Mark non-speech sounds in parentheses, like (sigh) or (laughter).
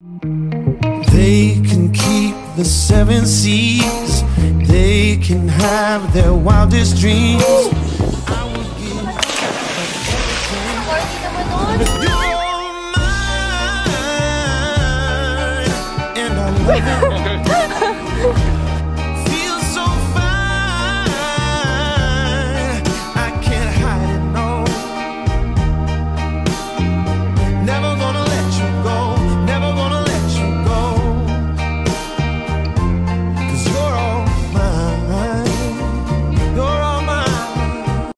They can keep the seven seas. They can have their wildest dreams. I will give You're mine, and I love it (laughs)